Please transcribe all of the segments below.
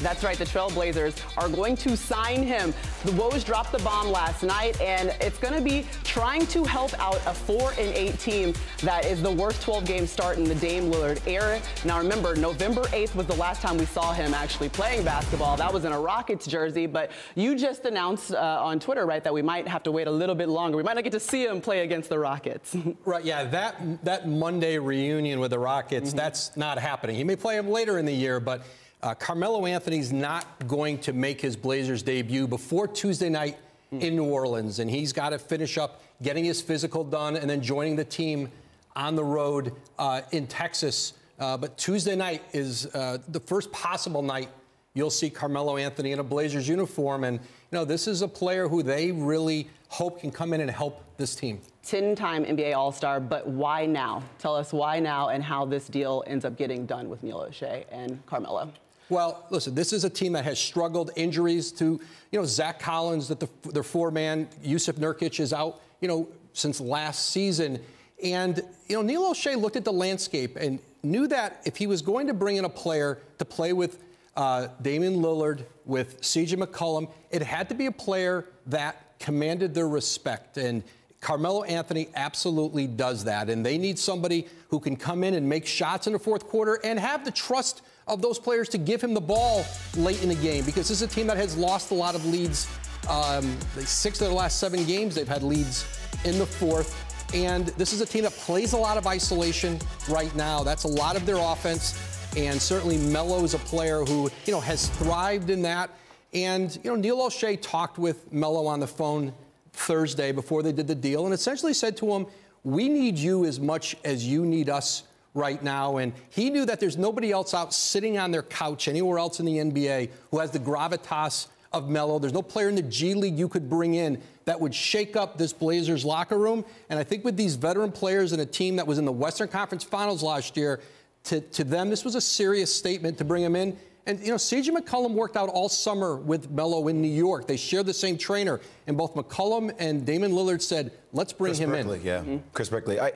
That's right, the Trailblazers are going to sign him. The Woj dropped the bomb last night, and it's going to be trying to help out a 4 and 8 team that is the worst 12 game start in the Dame Lillard era. Now, remember, November 8th was the last time we saw him actually playing basketball. That was in a Rockets jersey, but you just announced uh, on Twitter, right, that we might have to wait a little bit longer. We might not get to see him play against the Rockets. right, yeah, that, that Monday reunion with the Rockets, mm-hmm. that's not happening. He may play him later in the year, but uh, Carmelo Anthony's not going to make his Blazers debut before Tuesday night mm. in New Orleans, and he's got to finish up getting his physical done and then joining the team on the road uh, in Texas. Uh, but Tuesday night is uh, the first possible night you'll see Carmelo Anthony in a Blazers uniform. And, you know, this is a player who they really hope can come in and help this team. 10 time NBA All Star, but why now? Tell us why now and how this deal ends up getting done with Neil Olshey and Carmelo. Well, listen, this is a team that has struggled. Injuries to, you know, Zach Collins, that the, their four man, Yusuf Nurkic is out, you know, since last season. And, you know, Neil Olshey looked at the landscape and knew that if he was going to bring in a player to play with uh, Damian Lillard, with CJ McCollum, it had to be a player that commanded their respect. And Carmelo Anthony absolutely does that. And they need somebody who can come in and make shots in the fourth quarter and have the trust of those players to give him the ball late in the game because this is a team that has lost a lot of leads. Um, six of the last seven games, they've had leads in the fourth. And this is a team that plays a lot of isolation right now. That's a lot of their offense. And certainly Melo is a player who, you know, has thrived in that. And, you know, Neil Olshey talked with Melo on the phone Thursday before they did the deal and essentially said to him, we need you as much as you need us right now. And he knew that there's nobody else out sitting on their couch anywhere else in the NBA who has the gravitas of Melo. There's no player in the G League you could bring in that would shake up this Blazers locker room. And I think with these veteran players and a team that was in the Western Conference Finals last year, to, to them, this was a serious statement to bring him in. And, you know, CJ McCollum worked out all summer with Melo in New York. They shared the same trainer. And both McCollum and Damian Lillard said, let's bring Chris him Brickley, in. Yeah, mm-hmm. Chris Brickley. I,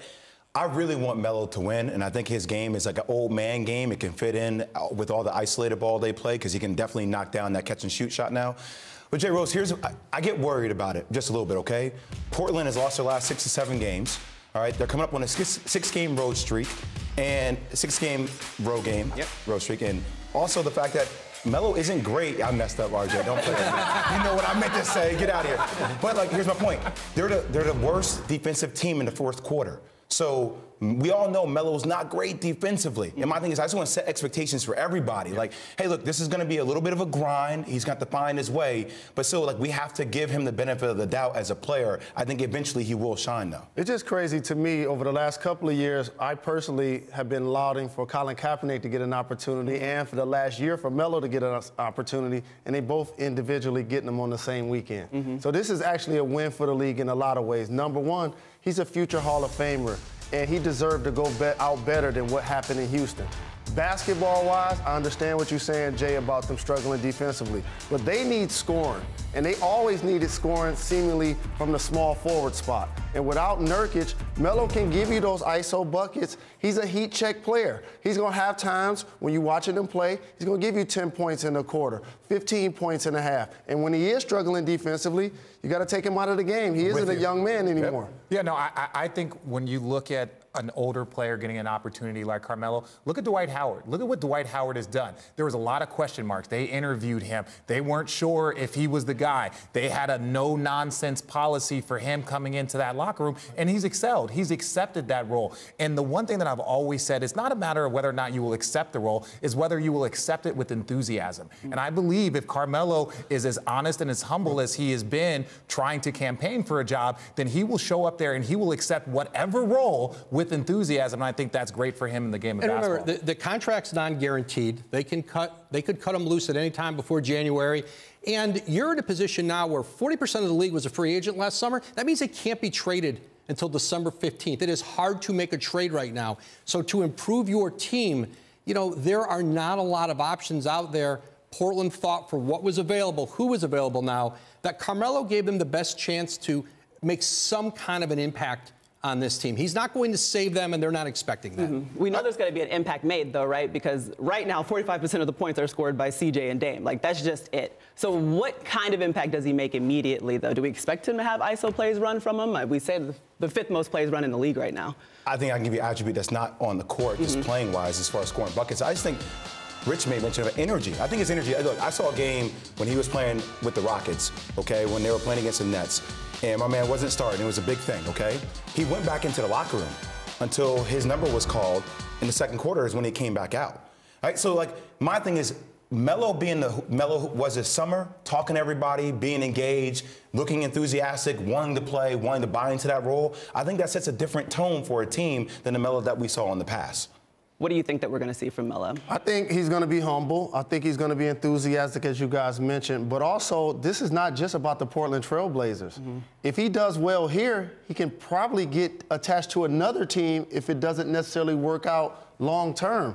I really want Melo to win, and I think his game is like an old man game. It can fit in uh, with all the isolated ball they play because he can definitely knock down that catch and shoot shot now. But Jay Rose, here's I, I get worried about it just a little bit, okay? Portland has lost their last six to seven games. All right, they're coming up on a six, six game road streak and six game road game, yep. road streak, and also the fact that Melo isn't great. I messed up, RJ. Don't play me. You know what I meant to say. Get out of here. But like, here's my point. They're the they're the worst defensive team in the fourth quarter. So we all know Melo's not great defensively. And my thing is, I just want to set expectations for everybody. Like, hey, look, this is going to be a little bit of a grind. He's got to find his way. But still, like, we have to give him the benefit of the doubt as a player. I think eventually he will shine, though. It's just crazy to me. Over the last couple of years, I personally have been lauding for Colin Kaepernick to get an opportunity and for the last year for Melo to get an opportunity. And they both individually getting them on the same weekend. Mm-hmm. So this is actually a win for the league in a lot of ways. Number one, he's a future Hall of Famer and he deserved to go be- out better than what happened in Houston. Basketball wise, I understand what you're saying, Jay, about them struggling defensively. But they need scoring. And they always needed scoring seemingly from the small forward spot. And without Nurkic, Melo can give you those ISO buckets. He's a heat check player. He's going to have times when you're watching him play, he's going to give you 10 points in a quarter, 15 points in a half. And when he is struggling defensively, you got to take him out of the game. He isn't a young man anymore. Yep. Yeah, no, I, I think when you look at an older player getting an opportunity like Carmelo. Look at Dwight Howard. Look at what Dwight Howard has done. There was a lot of question marks. They interviewed him. They weren't sure if he was the guy. They had a no nonsense policy for him coming into that locker room, and he's excelled. He's accepted that role. And the one thing that I've always said is not a matter of whether or not you will accept the role, is whether you will accept it with enthusiasm. And I believe if Carmelo is as honest and as humble as he has been trying to campaign for a job, then he will show up there and he will accept whatever role with enthusiasm. And I think that's great for him in the game of and basketball. Remember, the, the contract's non-guaranteed. They can cut. They could cut him loose at any time before January. And you're in a position now where 40% of the league was a free agent last summer. That means they can't be traded until December 15th. It is hard to make a trade right now. So to improve your team, you know, there are not a lot of options out there. Portland thought for what was available, who was available now, that Carmelo gave them the best chance to make some kind of an impact on this team. He's not going to save them, and they're not expecting that. Mm-hmm. We know there's going to be an impact made, though, right? Because right now, 45% of the points are scored by CJ and Dame. Like, that's just it. So, what kind of impact does he make immediately, though? Do we expect him to have ISO plays run from him? We say the fifth most plays run in the league right now. I think I can give you an attribute that's not on the court, just mm-hmm. playing wise, as far as scoring buckets. I just think Rich made mention of energy. I think his energy. Look, I saw a game when he was playing with the Rockets, okay, when they were playing against the Nets and my man wasn't starting. It was a big thing, okay? He went back into the locker room until his number was called in the second quarter is when he came back out. All right, so like my thing is Melo being the Melo was this summer, talking to everybody, being engaged, looking enthusiastic, wanting to play, wanting to buy into that role. I think that sets a different tone for a team than the Melo that we saw in the past. What do you think that we're going to see from Melo? I think he's going to be humble. I think he's going to be enthusiastic, as you guys mentioned. But also, this is not just about the Portland Trailblazers. Mm-hmm. If he does well here, he can probably get attached to another team if it doesn't necessarily work out long term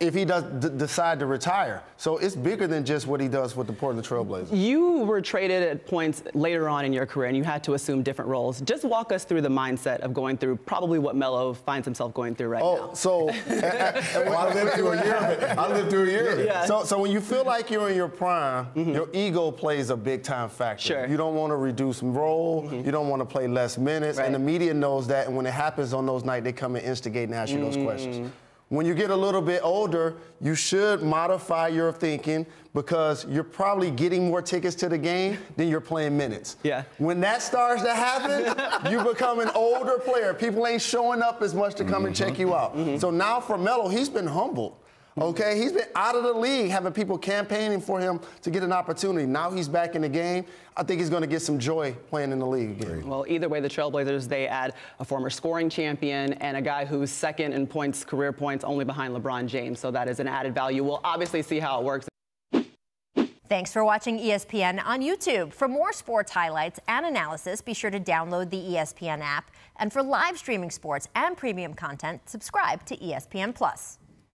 if he does d- decide to retire. So it's bigger than just what he does with the Portland Trailblazers. You were traded at points later on in your career, and you had to assume different roles. Just walk us through the mindset of going through probably what Melo finds himself going through right oh, now. Oh, so I lived through a year of it. I lived through a year of it. Yeah. So, so when you feel like you're in your prime, mm-hmm. your ego plays a big time factor. Sure. You don't want to reduce role. Mm-hmm. You don't want to play less minutes, right. and the media knows that. And when it happens on those nights, they come and instigate and ask you mm-hmm. those questions. When you get a little bit older, you should modify your thinking because you're probably getting more tickets to the game than you're playing minutes. Yeah. When that starts to happen, you become an older player. People ain't showing up as much to come mm-hmm. and check you out. Mm-hmm. So now for Melo, he's been humbled. Okay, he's been out of the league, having people campaigning for him to get an opportunity. Now he's back in the game. I think he's going to get some joy playing in the league again. Well, either way, the Trailblazers they add a former scoring champion and a guy who's second in points, career points, only behind LeBron James. So that is an added value. We'll obviously see how it works. Thanks for watching ESPN on YouTube. For more sports highlights and analysis, be sure to download the ESPN app. And for live streaming sports and premium content, subscribe to ESPN Plus.